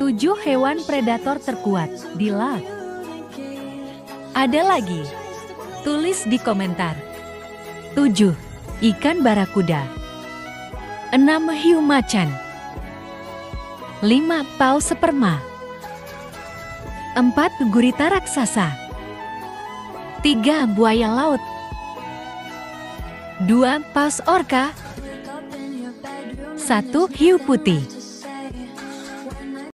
Tujuh hewan predator terkuat di laut. Ada lagi? Tulis di komentar. Tujuh. Ikan barakuda Enam Hiu macan Lima Paus sperma Empat Gurita raksasa Tiga Buaya laut Dua Paus orca 1. Hiu putih